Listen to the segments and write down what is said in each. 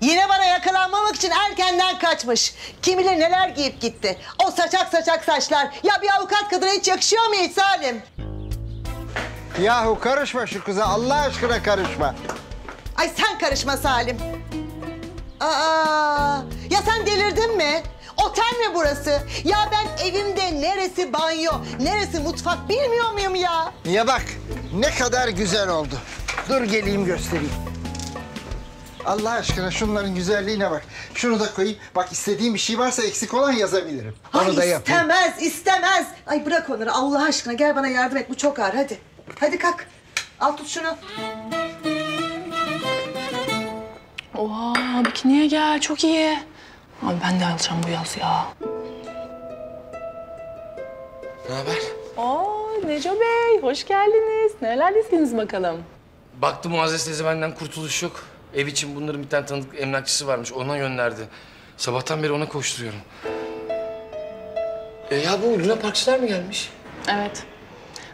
Yine bana yakalanmamak için erkenden kaçmış. Kim bilir neler giyip gitti. O saçak saçak saçlar. Ya bir avukat kadına hiç yakışıyor mu hiç Salim? Yahu karışma şu kıza Allah aşkına karışma. Ay sen karışma Salim. Aa, ya sen delirdin mi? Otel mi burası? Ya ben evimde neresi banyo, neresi mutfak bilmiyor muyum ya? Ya bak ne kadar güzel oldu. Dur geleyim göstereyim. Allah aşkına şunların güzelliğine bak. Şunu da koyayım. Bak istediğim bir şey varsa eksik olan yazabilirim. Onu Ay da yapayım. istemez, istemez. Ay bırak onları Allah aşkına gel bana yardım et. Bu çok ağır hadi. Hadi kalk. Al tut şunu. Oha bikiniye gel çok iyi. Abi ben de alacağım bu yaz ya. Ne haber? Oo Neco Bey hoş geldiniz. Nelerdesiniz bakalım? Baktı Muazzez teyze benden kurtuluş yok. Ev için bunların bir tane tanıdık emlakçısı varmış. Ona gönderdi. Sabahtan beri ona koşturuyorum. E ya bu Luna Parkçılar mı gelmiş? Evet.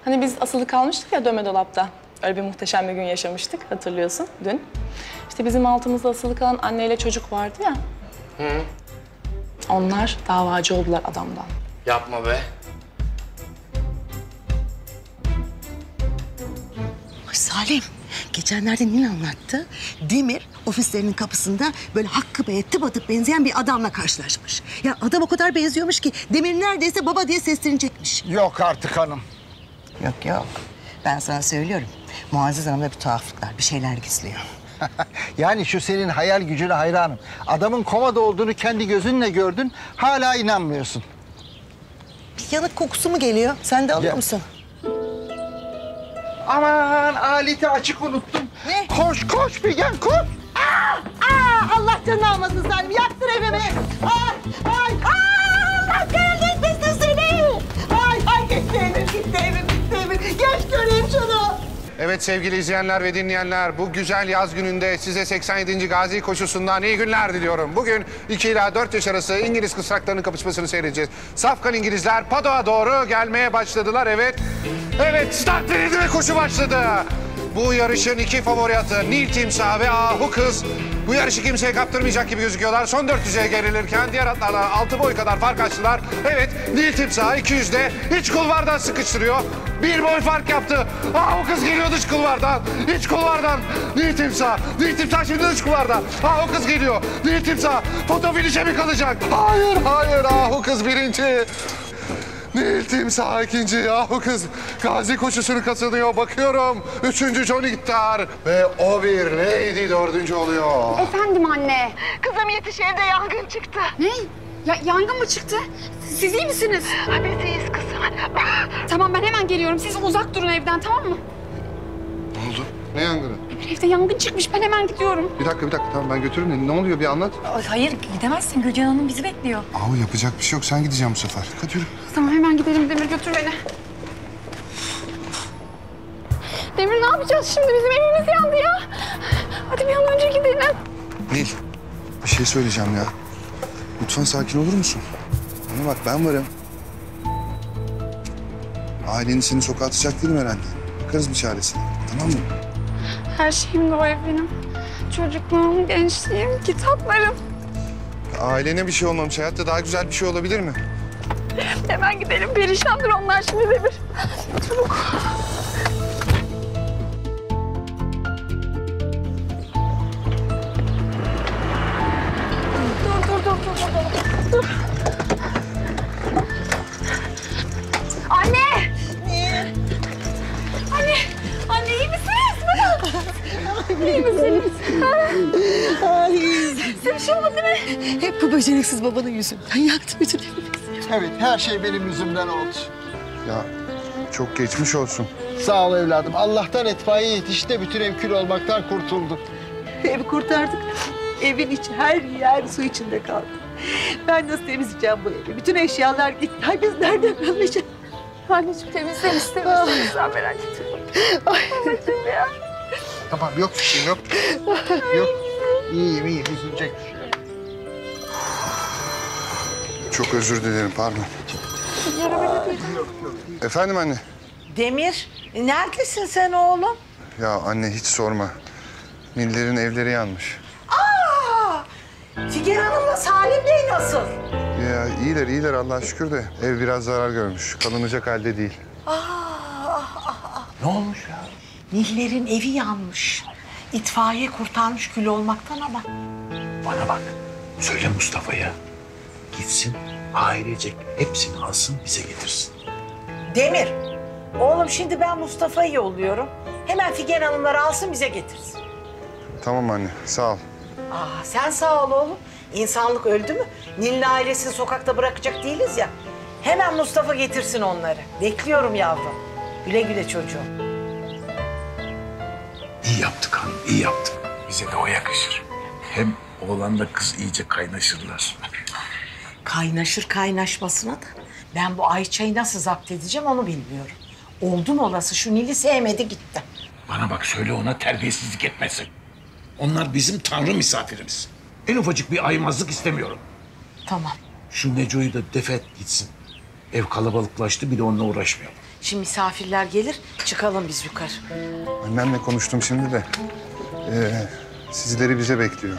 Hani biz asılı kalmıştık ya dövme dolapta. Öyle bir muhteşem bir gün yaşamıştık hatırlıyorsun dün. İşte bizim altımızda asılı kalan anneyle çocuk vardı ya. Hı. Onlar davacı oldular adamdan. Yapma be. Ay Salim, geçenlerde Nil anlattı. Demir ofislerinin kapısında böyle Hakkı Bey'e tıpatıp benzeyen bir adamla karşılaşmış. Ya adam o kadar benziyormuş ki Demir neredeyse baba diye seslenecekmiş. Yok artık hanım. Yok yok. Ben sana söylüyorum. Muazzez Hanım'da bir tuhaflıklar, bir şeyler gizliyor. yani şu senin hayal gücüne hayranım. Adamın komada olduğunu kendi gözünle gördün. Hala inanmıyorsun. Bir yanık kokusu mu geliyor? Sen de alıyor Ya. musun? Aman aleti açık unuttum. Ne? Koş koş Figen koş. Aa, Allah canını almasın Salim. Yaktın evimi. Ay, ay, aa, Evet sevgili izleyenler ve dinleyenler bu güzel yaz gününde size 87. Gazi koşusundan iyi günler diliyorum. Bugün 2 ila 4 yaş arası İngiliz kısraklarının kapışmasını seyredeceğiz. Safkan İngilizler Pado'a doğru gelmeye başladılar evet. Evet start verildi ve koşu başladı. Bu yarışın iki favori atı Nil Timsah ve Ahu Kız. Bu yarışı kimseye kaptırmayacak gibi gözüküyorlar. Son 400'e gerilirken diğer atlarla 6 boy kadar fark açtılar. Evet Nil Timsah 200'de iç kulvardan sıkıştırıyor. Bir boy fark yaptı. O kız geliyor dış kulvardan. İç kulvardan. Nil Timsah. Nil Timsah şimdi dış kulvardan. O kız geliyor. Nil Timsah. Foto finişe mi kalacak? Hayır hayır. O kız birinci. Nil Timsah ikinci. O kız gazi koşusunu kazanıyor. Bakıyorum. Üçüncü Johnny Gittar. Ve o bir Lady dördüncü oluyor. Efendim anne. Kızım yetiş evde yangın çıktı. Ne? Ya, yangın mı çıktı? Siz iyi misiniz? Biz iyiyiz kızım. Tamam ben hemen geliyorum. Siz uzak durun evden tamam mı? Ne oldu? Ne yangını? Evde yangın çıkmış ben hemen gidiyorum. Bir dakika bir dakika tamam ben götürürüm. Ne oluyor bir anlat. Ay, Hayır gidemezsin Gülcan Hanım bizi bekliyor. Ahu yapacak bir şey yok. Sen gideceğim bu sefer. Hadi yürü. Tamam hemen gidelim Demir götür beni. Demir ne yapacağız şimdi? Bizim evimiz yandı ya. Hadi bir an önce gidelim. Nil, bir şey söyleyeceğim ya. Lütfen sakin olur musun? Bana bak ben varım. Ailenin seni sokağa atacak değilim herhalde. Bakarız bir çaresine. Tamam mı? Her şeyim de o ev benim. Çocukluğum, gençliğim, kitaplarım. Ailene bir şey olmamış. Hayatta daha güzel bir şey olabilir mi? Hemen gidelim. Perişandır onlar şimdi Demir. Çabuk. Dur, dur, dur, dur, dur, dur. Beceriksiz babanın yüzünden yaktı bütün evimi. Evet her şey benim yüzümden oldu. Ya çok geçmiş olsun. Sağ ol evladım. Allah'tan itfaiye yetişti de bütün ev kül olmaktan kurtuldu. Evi kurtardık. Evin içi her yer su içinde kaldı. Ben nasıl temizleyeceğim bu evi? Bütün eşyalar gitti. Ay biz nereden kalacağız? Anneciğim temizleriz, temizleriz. Sen merak etme. Anneciğim ya. Tamam yok bir şey yok. yok. İyiyim iyiyim üzülecek Çok özür dilerim pardon. Efendim anne. Demir, neredesin sen oğlum? Ya anne hiç sorma. Niller'in evleri yanmış. Aa, Figen Hanım'la Salim Bey nasıl? Ya iyiler iyiler Allah'a şükür de ev biraz zarar görmüş. Kalınacak halde değil. Ne olmuş ya? Niller'in evi yanmış. İtfaiye kurtarmış kül olmaktan ama. Bana bak. Söyle Mustafa'ya. Gitsin ailecek hepsini alsın bize getirsin. Demir, oğlum şimdi ben Mustafa'yı yolluyorum. Hemen Figen Hanımları alsın bize getirsin. Tamam anne sağ ol. Aa, sen sağ ol oğlum. İnsanlık öldü mü? Nil'le ailesini sokakta bırakacak değiliz ya. Hemen Mustafa getirsin onları. Bekliyorum yavrum. Güle güle çocuğum. İyi yaptık hanım, iyi yaptık. Bize de o yakışır. Hem oğlanla kız iyice kaynaşırlar. Kaynaşır kaynaşmasına da ben bu Ayça'yı nasıl zapt edeceğim onu bilmiyorum. Oldum olası şu Nil'i sevmedi gitti. Bana bak söyle ona terbiyesizlik etmesin. Onlar bizim tanrı misafirimiz. En ufacık bir aymazlık istemiyorum. Tamam. Şu Neco'yu da defet gitsin. Ev kalabalıklaştı bir de onunla uğraşmayalım. Şimdi misafirler gelir çıkalım biz yukarı. Annemle konuştum şimdi de. Ee, sizleri bize bekliyor.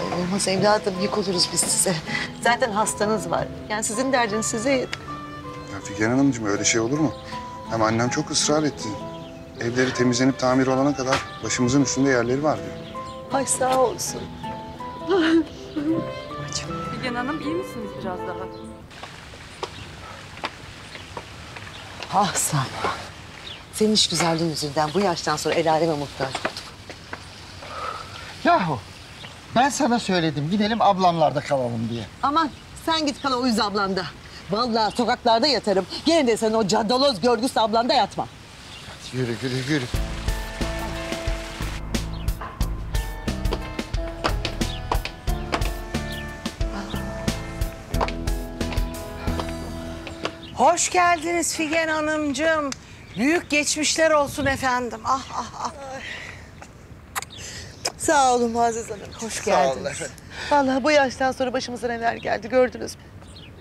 Olmaz evladım yük oluruz biz size. Zaten hastanız var. Yani sizin derdiniz size yeter. Ya Figen Hanımcığım öyle şey olur mu? Hem annem çok ısrar etti. Evleri temizlenip tamir olana kadar başımızın üstünde yerleri var diyor. Ay sağ olsun. Figen Hanım iyi misiniz biraz daha? Ah sana. Senin iş güzelliğin yüzünden bu yaştan sonra el aleme muhtaç olduk. Yahu ben sana söyledim gidelim ablamlarda kalalım diye. Aman sen git kal o Uyuz ablanda. Vallahi sokaklarda yatarım. Gene de sen o caddaloz görgüsü ablanda yatma. Yürü yürü yürü. Hoş geldiniz Figen Hanımcığım. Büyük geçmişler olsun efendim. Ah ah ah. Sağ olun Muazzez Hanım. Hoş geldiniz. Vallahi bu yaştan sonra başımıza neler geldi gördünüz mü?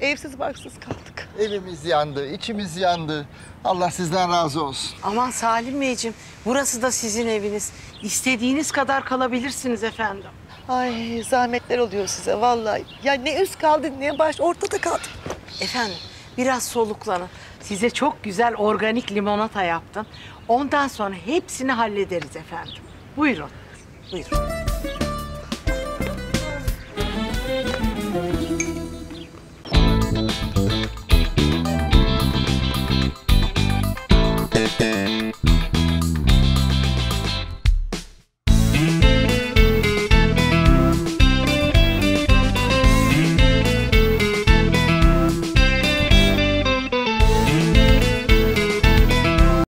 Evsiz barksız kaldık. Evimiz yandı, içimiz yandı. Allah sizden razı olsun. Aman Salim Beyciğim burası da sizin eviniz. İstediğiniz kadar kalabilirsiniz efendim. Ay zahmetler oluyor size vallahi. Ya ne üst kaldı ne baş ortada kaldı. Efendim biraz soluklanın. Size çok güzel organik limonata yaptım. Ondan sonra hepsini hallederiz efendim. Buyurun. Buyurun.